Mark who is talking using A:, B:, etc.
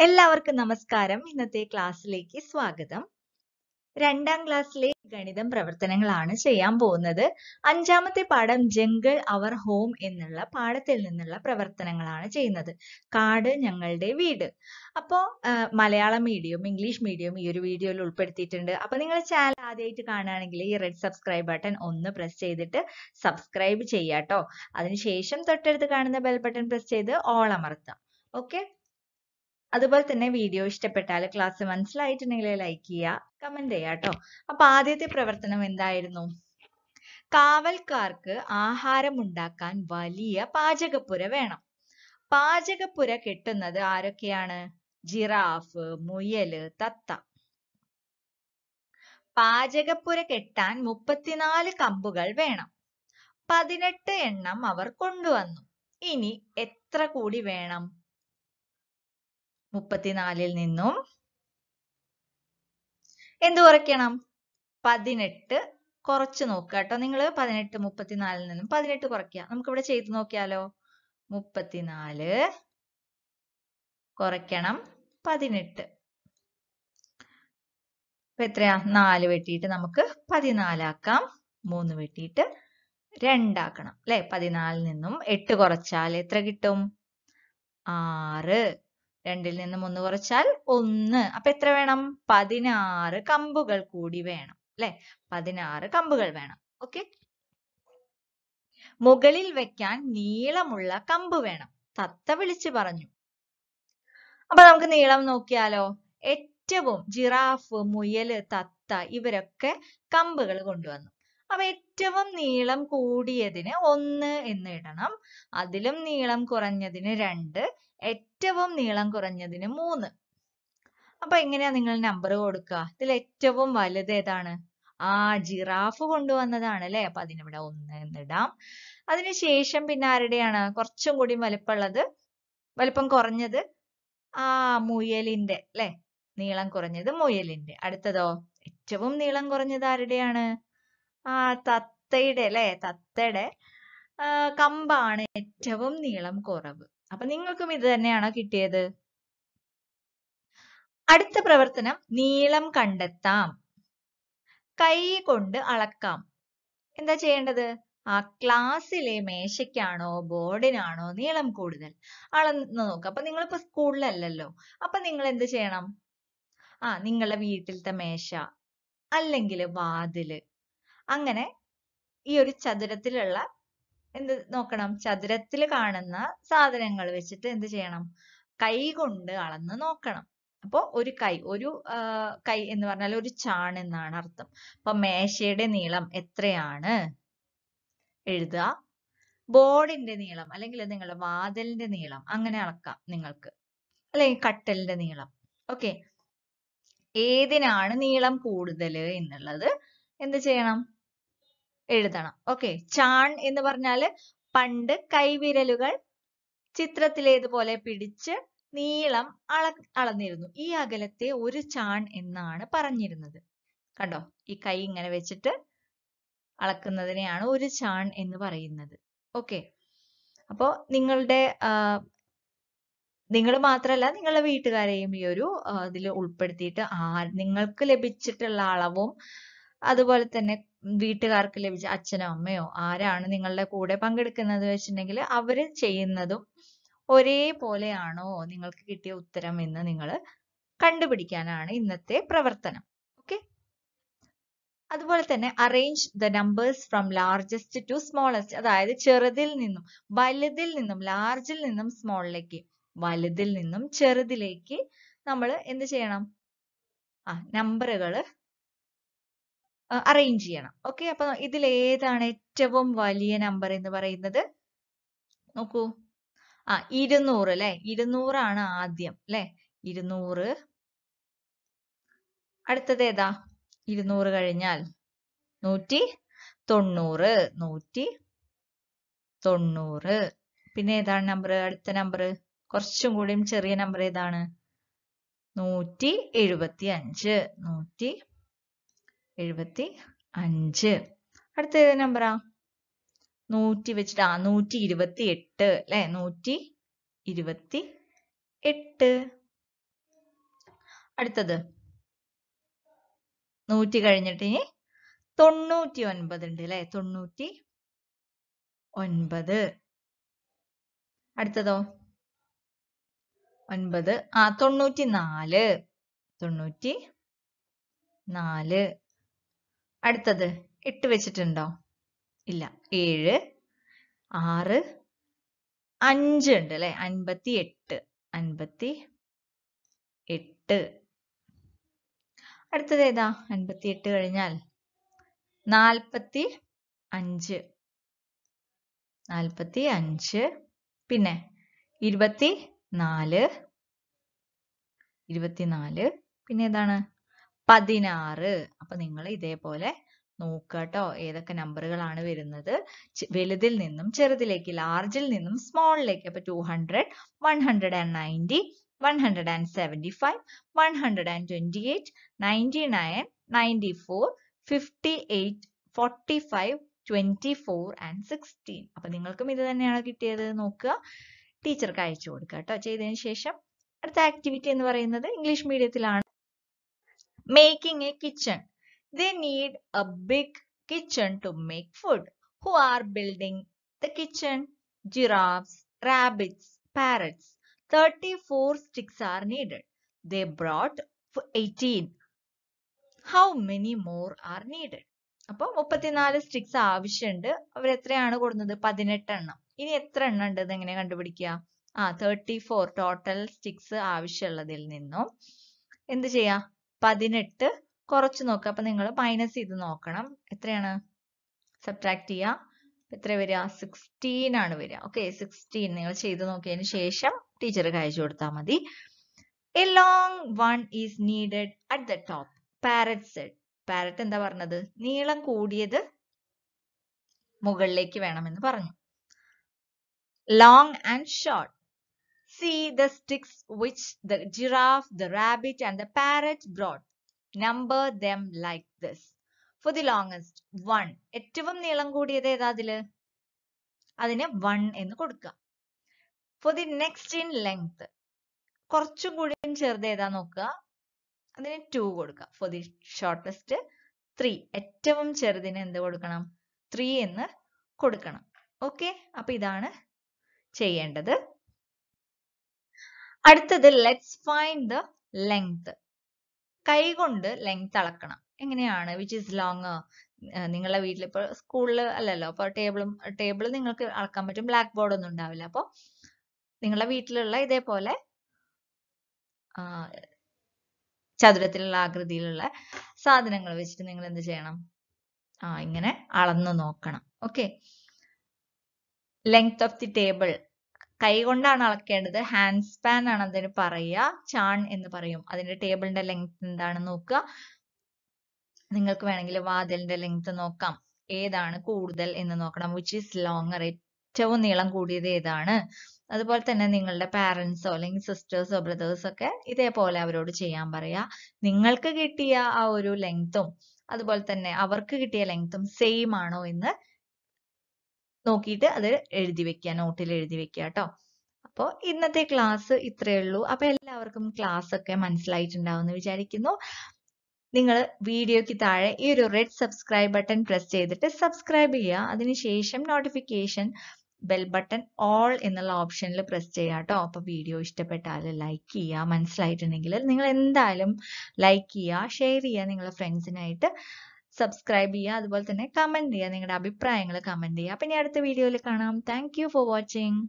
A: എല്ലാവർക്കും നമസ്കാരം. ഇന്നത്തെ ക്ലാസ്സിലേക്ക് സ്വാഗതം. രണ്ടാം ക്ലാസ്സിലെ ഗണിതം പ്രവർത്തനങ്ങളാണ് ചെയ്യാൻ പോകുന്നത്. അഞ്ചാമത്തെ പാഠം ജംഗിൾ അവർ ഹോം എന്നുള്ള പാഠത്തിൽ നിന്നുള്ള പ്രവർത്തനങ്ങളാണ് ചെയ്യുന്നത്. കാട് ഞങ്ങളുടെ വീട്. അപ്പോ ആ, മലയാളം മീഡിയം ഇംഗ്ലീഷ് മീഡിയം ഈ ഒരു വീഡിയോയിൽ ഉൾപ്പെടുത്തിയിട്ടുണ്ട്. അപ്പൊ നിങ്ങൾ ചാനൽ ആദ്യമായിട്ട് കാണുകയാണെങ്കിൽ ഈ റെഡ് സബ്സ്ക്രൈബ് ബട്ടൺ ഒന്ന് പ്രസ് ചെയ്തിട്ട് സബ്സ്ക്രൈബ് ചെയ്യാട്ടോ. അതിനുശേഷം തൊട്ടടുത്ത് കാണുന്ന ബെൽ ബട്ടൺ പ്രസ് ചെയ്ത് ഓൾ അമർത്താം. ഓക്കെ അതുപോലെ തന്നെ വീഡിയോ ഇഷ്ടപ്പെട്ടാൽ ക്ലാസ് മനസ്സിലായിട്ടുണ്ടെങ്കിൽ ലൈക്ക് ചെയ്യുക കമന്റ് ചെയ്യുക കേട്ടോ അപ്പൊ ആദ്യത്തെ പ്രവർത്തനം എന്തായിരുന്നു? കാവൽക്കാർക്ക് ആഹാരം ഉണ്ടാക്കാൻ വലിയ പാചകപ്പുര വേണം. പാചകപ്പുര കെട്ടുന്നത് ആരൊക്കെയാണ്? ജിറാഫ് മുയൽ തത്ത. പാചകപ്പുര കെട്ടാൻ മുപ്പത്തിനാല് കമ്പുകൾ വേണം. പതിനെട്ട് എണ്ണം അവർ കൊണ്ടുവന്നു. ഇനി എത്ര കൂടി വേണം? മുപ്പത്തിനാലിൽ നിന്നും എന്ത് കുറയ്ക്കണം? പതിനെട്ട് കുറച്ച് നോക്കുക കേട്ടോ. നിങ്ങൾ പതിനെട്ട് മുപ്പത്തിനാലിൽ നിന്നും പതിനെട്ട് കുറയ്ക്കുക. നമുക്ക് ഇവിടെ ചെയ്ത് നോക്കിയാലോ? മുപ്പത്തിനാല് കുറയ്ക്കണം. പതിനെട്ട്. ഇപ്പൊ എത്രയാ? നാല് വെട്ടിയിട്ട് നമുക്ക് പതിനാലാക്കാം. മൂന്ന് വെട്ടിയിട്ട് രണ്ടാക്കണം. അല്ലെ? പതിനാലിൽ നിന്നും എട്ട് കുറച്ചാൽ എത്ര കിട്ടും? ആറ്. രണ്ടിൽ നിന്നും ഒന്ന് കുറച്ചാൽ ഒന്ന്. അപ്പൊ എത്ര വേണം? പതിനാറ് കമ്പുകൾ കൂടി വേണം അല്ലെ? പതിനാറ് കമ്പുകൾ വേണം. ഓക്കെ? മുകളിൽ വെക്കാൻ നീളമുള്ള കമ്പ് വേണം. തത്ത വിളിച്ചു പറഞ്ഞു. അപ്പൊ നമുക്ക് നീളം നോക്കിയാലോ? ഏറ്റവും ജിറാഫ് മുയൽ തത്ത ഇവരൊക്കെ കമ്പുകൾ കൊണ്ടുവന്നു. അപ്പൊ ഏറ്റവും നീളം കൂടിയതിന് ഒന്ന് എന്ന് ഇടണം. അതിലും നീളം കുറഞ്ഞതിന് രണ്ട്. ഏറ്റവും നീളം കുറഞ്ഞതിന് മൂന്ന്. അപ്പൊ എങ്ങനെയാ നിങ്ങൾ നമ്പർ കൊടുക്കുക ഇതിൽ ഏറ്റവും വലുത് ഏതാണ്? ആ ജിറാഫ് കൊണ്ടുവന്നതാണ് അല്ലെ? അപ്പൊ അതിനിവിടെ ഒന്ന് എന്നിടാം അതിനുശേഷം പിന്നെ ആരുടെയാണ്? കുറച്ചും കൂടി വലിപ്പമുള്ളത് വലിപ്പം കുറഞ്ഞത് ആ മുയലിന്റെ അല്ലെ? നീളം കുറഞ്ഞത് മുയലിന്റെ അടുത്തതോ? ഏറ്റവും നീളം കുറഞ്ഞത് ആരുടെയാണ്? ആ തത്തയുടെ അല്ലെ? തത്തയുടെ കമ്പാണ്. ഏറ്റവും നീളം കുറവ്. അപ്പൊ നിങ്ങൾക്കും ഇത് തന്നെയാണോ കിട്ടിയത്? അടുത്ത പ്രവർത്തനം നീളം കണ്ടെത്താം. കൈ കൊണ്ട് അളക്കാം. എന്താ ചെയ്യേണ്ടത്? ആ ക്ലാസ്സിലെ മേശയ്ക്കാണോ ബോർഡിനാണോ നീളം കൂടുതൽ? അളന്ന് നോക്കുക അപ്പൊ നിങ്ങളിപ്പോ സ്കൂളിലല്ലല്ലോ. അപ്പൊ നിങ്ങൾ എന്ത് ചെയ്യണം? ആ നിങ്ങളുടെ വീട്ടിലത്തെ മേശ അല്ലെങ്കിൽ വാതിൽ. അങ്ങനെ ഈ ഒരു ചതുരത്തിലുള്ള എന്ത് നോക്കണം? ചതുരത്തിൽ കാണുന്ന സാധനങ്ങൾ വെച്ചിട്ട് എന്ത് ചെയ്യണം? കൈ കൊണ്ട് അളന്ന് നോക്കണം. അപ്പൊ ഒരു കൈ ഒരു കൈ എന്ന് പറഞ്ഞാൽ ഒരു ചാൺ എന്നാണ് അർത്ഥം. അപ്പൊ മേശയുടെ നീളം എത്രയാണ്? എഴുതുക. ബോർഡിന്റെ നീളം അല്ലെങ്കിൽ നിങ്ങളുടെ വാതിലിന്റെ നീളം അങ്ങനെ അളക്കാം നിങ്ങൾക്ക്. അല്ലെങ്കിൽ കട്ടലിന്റെ നീളം. ഓക്കെ. ഏതിനാണ് നീളം കൂടുതൽ എന്നുള്ളത് എന്ത് ചെയ്യണം? എഴുതണം. ഓക്കെ ചാൺ എന്ന് പറഞ്ഞാൽ പണ്ട് കൈവിരലുകൾ ചിത്രത്തിലേതുപോലെ പിടിച്ച് നീളം അള അളന്നിരുന്നു. ഈ അകലത്തെ ഒരു ചാൺ എന്നാണ് പറഞ്ഞിരുന്നത്. കണ്ടോ? ഈ കൈ ഇങ്ങനെ വെച്ചിട്ട് അളക്കുന്നതിനെയാണ് ഒരു ചാൺ എന്ന് പറയുന്നത്. ഓക്കെ അപ്പോ നിങ്ങളുടെ നിങ്ങൾ മാത്രമല്ല നിങ്ങളുടെ വീട്ടുകാരെയും ഈ ഒരു ഇതിൽ ഉൾപ്പെടുത്തിയിട്ട് ആ നിങ്ങൾക്ക് ലഭിച്ചിട്ടുള്ള അളവും അതുപോലെ തന്നെ വീട്ടുകാർക്ക് ലഭിച്ച അച്ഛനോ അമ്മയോ ആരാണ് നിങ്ങളുടെ കൂടെ പങ്കെടുക്കുന്നത് വെച്ചിട്ടുണ്ടെങ്കിൽ അവർ ചെയ്യുന്നതും ഒരേപോലെയാണോ നിങ്ങൾക്ക് കിട്ടിയ ഉത്തരം എന്ന് നിങ്ങൾ കണ്ടുപിടിക്കാനാണ് ഇന്നത്തെ പ്രവർത്തനം. ഓക്കെ അതുപോലെ തന്നെ arrange the numbers from largest to smallest അതായത് ചെറുതിൽ നിന്നും വലുതിൽ നിന്നും ലാർജിൽ നിന്നും സ്മോളിലേക്ക് വലുതിൽ നിന്നും ചെറുതിലേക്ക് നമ്മൾ എന്ത് ചെയ്യണം? ആ നമ്പറുകൾ അറേഞ്ച് ചെയ്യണം. ഓക്കെ അപ്പൊ ഇതിൽ ഏതാണ് ഏറ്റവും വലിയ നമ്പർ എന്ന് പറയുന്നത്? നോക്കൂ. ആ ഇരുന്നൂറ് അല്ലെ? ഇരുന്നൂറാണ് ആദ്യം അല്ലെ? ഇരുന്നൂറ്. അടുത്തത് ഏതാ? ഇരുന്നൂറ് കഴിഞ്ഞാൽ നൂറ്റി തൊണ്ണൂറ്. നൂറ്റി തൊണ്ണൂറ്. പിന്നെ ഏതാണ് നമ്പർ അടുത്ത നമ്പർ കുറച്ചും കൂടിയും ചെറിയ നമ്പർ ഏതാണ്? നൂറ്റി എഴുപത്തി അഞ്ച് നൂറ്റി എഴുപത്തി അഞ്ച് അടുത്ത ഏത് നമ്പറാ നൂറ്റി വെച്ചിട്ട് ആ നൂറ്റി ഇരുപത്തി എട്ട് അല്ലെ? നൂറ്റി ഇരുപത്തി എട്ട് അടുത്തത്. നൂറ്റി കഴിഞ്ഞിട്ട് ഇനി തൊണ്ണൂറ്റി ഒൻപത് ഉണ്ട് അല്ലെ? തൊണ്ണൂറ്റി ഒൻപത് അടുത്തതോ? ഒൻപത്. ആ തൊണ്ണൂറ്റി നാല് തൊണ്ണൂറ്റി നാല് അടുത്തത് എട്ട് വെച്ചിട്ടുണ്ടോ? ഇല്ല. ഏഴ് ആറ് അഞ്ച് ഉണ്ട് അല്ലെ? അൻപത്തി എട്ട് അൻപത്തി എട്ട് അടുത്തത് ഏതാ? അൻപത്തി എട്ട് കഴിഞ്ഞാൽ നാൽപ്പത്തി അഞ്ച് നാൽപ്പത്തി അഞ്ച് പിന്നെ ഇരുപത്തി നാല് ഇരുപത്തിനാല്. പിന്നെ ഏതാണ്? പതിനാറ്. അപ്പൊ നിങ്ങൾ ഇതേപോലെ നോക്കട്ടോ. കേട്ടോ ഏതൊക്കെ നമ്പറുകളാണ് വരുന്നത്. വലുതിൽ നിന്നും ചെറുതിലേക്ക് ലാർജിൽ നിന്നും സ്മോളിലേക്ക്. അപ്പൊ two hundred one hundred and ninety one hundred and seventy five one hundred and twenty eight ninety nine ninety four fifty eight forty five twenty four and sixteen അപ്പൊ നിങ്ങൾക്കും ഇത് തന്നെയാണ് കിട്ടിയത്. നോക്കുക. ടീച്ചർക്ക് അയച്ചു കൊടുക്കുക കേട്ടോ. ചെയ്തതിന് ശേഷം അടുത്ത ആക്ടിവിറ്റി എന്ന് പറയുന്നത് ഇംഗ്ലീഷ് മീഡിയത്തിലാണ് making a kitchen they need a big kitchen to make food who are building the kitchen giraffes rabbits parrots thirty four sticks are needed they brought eighteen how many more are needed അപ്പൊ മുപ്പത്തിനാല് sticks ആവശ്യമുണ്ട് അവർ എത്രയാണ് കൊടുക്കുന്നത് പതിനെട്ട് എണ്ണം ഇനി എത്ര എണ്ണം ഉണ്ട്? ഇത് എങ്ങനെ കണ്ടുപിടിക്കുക? ആ തേർട്ടി ഫോർ ടോട്ടൽ സ്റ്റിക്സ് ആവശ്യമുള്ളതിൽ നിന്നും. എന്ത് ചെയ്യാ? പതിനെട്ട് കുറച്ച് നോക്കുക അപ്പൊ നിങ്ങൾ മൈനസ് ചെയ്ത് നോക്കണം. എത്രയാണ്? സബ്ട്രാക്ട് ചെയ്യുക എത്ര വരിക? സിക്സ്റ്റീൻ ആണ് വരിക. ഓക്കെ സിക്സ്റ്റീൻ നിങ്ങൾ ചെയ്ത് നോക്കിയതിന് ശേഷം ടീച്ചർ അയച്ചു കൊടുത്താൽ മതി. A long one is needed at the top parrot said parrot എന്താ പറഞ്ഞത്? നീളം കൂടിയത് മുകളിലേക്ക് വേണമെന്ന് പറഞ്ഞു. Long and short see the sticks which the giraffe, the rabbit, and the parrot brought. Number them like this. For the longest one ഏറ്റവും നീളം കൂടിയത് ഏതാ അതിൽ? അതിന് വൺ എന്ന് കൊടുക്കുക. For the next in length കുറച്ചും കൂടിയും ചെറുത് ഏതാ നോക്കുക? അതിന് ടു കൊടുക്കുക. ഫോർ ദി ഷോർട്ടസ്റ്റ് ത്രീ ഏറ്റവും ചെറുതിന് എന്ത് കൊടുക്കണം? ത്രീ എന്ന് കൊടുക്കണം. ഓക്കെ അപ്പൊ ഇതാണ് ചെയ്യേണ്ടത്. അടുത്തത് ലെറ്റ്സ് ഫൈൻഡ് ദ ലെങ്ത് കൈകൊണ്ട് ലെങ്ത് അളക്കണം. എങ്ങനെയാണ്? വിച്ച് ഇസ് ലോങ് നിങ്ങളുടെ വീട്ടിൽ ഇപ്പോൾ സ്കൂളിൽ അല്ലല്ലോ അപ്പോൾ ടേബിളും ടേബിൾ നിങ്ങൾക്ക് അളക്കാൻ പറ്റും. ബ്ലാക്ക് ബോർഡ് ഒന്നും ഉണ്ടാവില്ല. അപ്പോൾ നിങ്ങളുടെ വീട്ടിലുള്ള ഇതേപോലെ ചതുരത്തിലുള്ള ആകൃതിയിലുള്ള സാധനങ്ങൾ വെച്ചിട്ട് നിങ്ങൾ എന്ത് ചെയ്യണം? ആ ഇങ്ങനെ അളന്നു നോക്കണം. Okay length of the table കൈ കൊണ്ടാണ് അളക്കേണ്ടത്. ഹാൻഡ് സ്പാൻ ആണ് അതിന് പറയുക. ചാൺ എന്ന് പറയും. അതിന്റെ ടേബിളിന്റെ ലെങ്ത് എന്താണെന്ന് നോക്കുക. നിങ്ങൾക്ക് വേണമെങ്കിൽ വാതിലിന്റെ ലെങ്ത് നോക്കാം. ഏതാണ് കൂടുതൽ എന്ന് നോക്കണം. വിച്ച് ഈസ് ലോങ്ങർ ഏറ്റവും നീളം കൂടിയത് ഏതാണ്? അതുപോലെ തന്നെ നിങ്ങളുടെ പാരന്റ്സോ അല്ലെങ്കിൽ സിസ്റ്റേഴ്സോ ബ്രദേഴ്സോ ഒക്കെ ഇതേപോലെ അവരോട് ചെയ്യാൻ പറയാ നിങ്ങൾക്ക് കിട്ടിയ ആ ഒരു ലെങ്ത്തും അതുപോലെ തന്നെ അവർക്ക് കിട്ടിയ ലെങ്ത്തും സെയിം ആണോ എന്ന് നോക്കിയിട്ട് അത് എഴുതി വെക്കുക നോട്ടിൽ എഴുതി വെക്കുക കേട്ടോ അപ്പോൾ ഇന്നത്തെ ക്ലാസ് ഇത്രയേ ഉള്ളൂ. അപ്പൊ എല്ലാവർക്കും ക്ലാസ് ഒക്കെ മനസ്സിലായിട്ടുണ്ടാവും എന്ന് വിചാരിക്കുന്നു. നിങ്ങൾ വീഡിയോയ്ക്ക് താഴെ ഈ ഒരു റെഡ് സബ്സ്ക്രൈബ് ബട്ടൺ പ്രസ് ചെയ്തിട്ട് സബ്സ്ക്രൈബ് ചെയ്യുക. അതിനുശേഷം നോട്ടിഫിക്കേഷൻ ബെൽ ബട്ടൺ ഓൾ എന്നുള്ള ഓപ്ഷനിൽ പ്രസ് ചെയ്യുക കേട്ടോ അപ്പൊ വീഡിയോ ഇഷ്ടപ്പെട്ടാൽ ലൈക്ക് ചെയ്യുക. മനസ്സിലായിട്ടുണ്ടെങ്കിൽ നിങ്ങൾ എന്തായാലും ലൈക്ക് ചെയ്യുക ഷെയർ ചെയ്യുക നിങ്ങളുടെ ഫ്രണ്ട്സിനായിട്ട് സബ്സ്ക്രൈബ് ചെയ്യുക. അതുപോലെ തന്നെ കമന്റ് ചെയ്യുക. നിങ്ങളുടെ അഭിപ്രായങ്ങൾ കമന്റ് ചെയ്യുക. അപ്പം ഇനി അടുത്ത വീഡിയോയിൽ കാണാം. Thank for watching